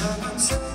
Come and